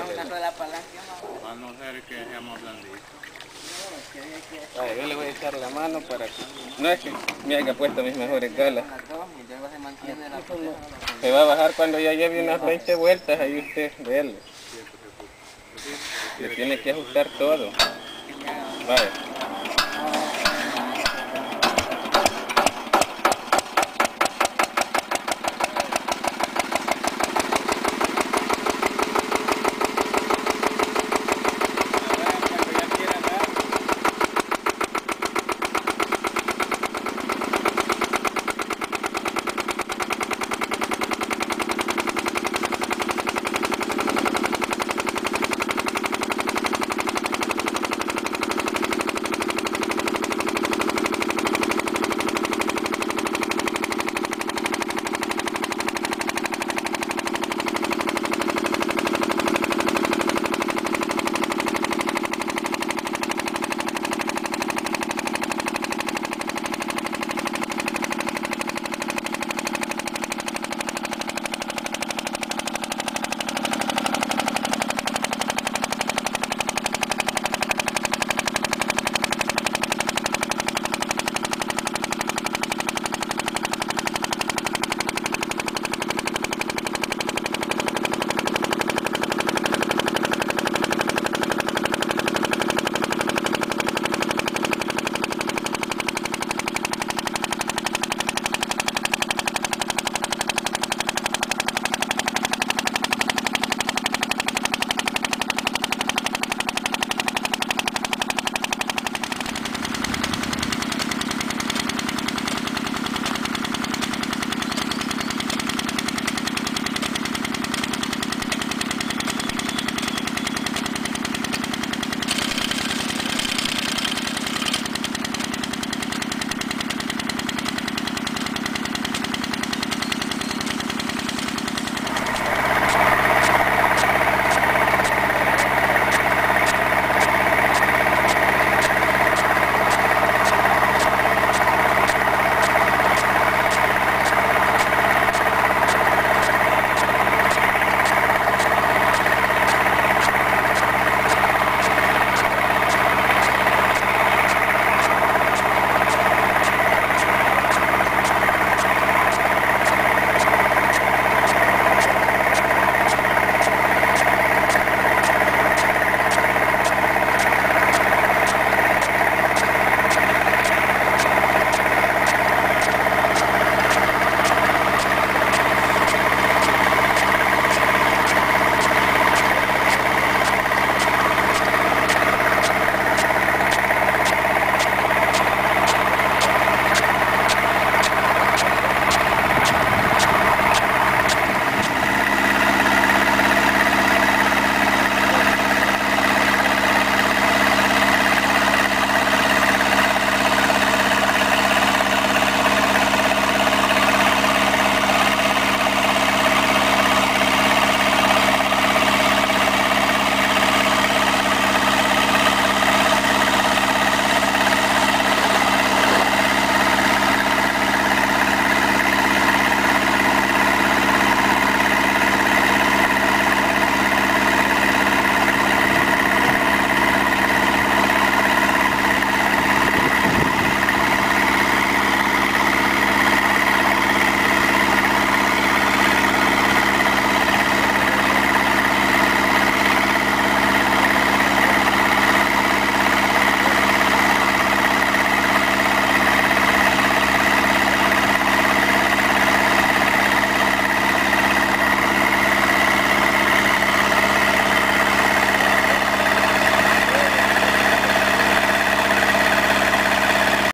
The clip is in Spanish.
A no ser que seamos blanditos. Yo le voy a echar la mano para que... No es que me haya puesto mis mejores galas. Se va a bajar cuando ya lleve unas 20 vueltas, ahí usted véalo. Le tiene que ajustar todo. Vale.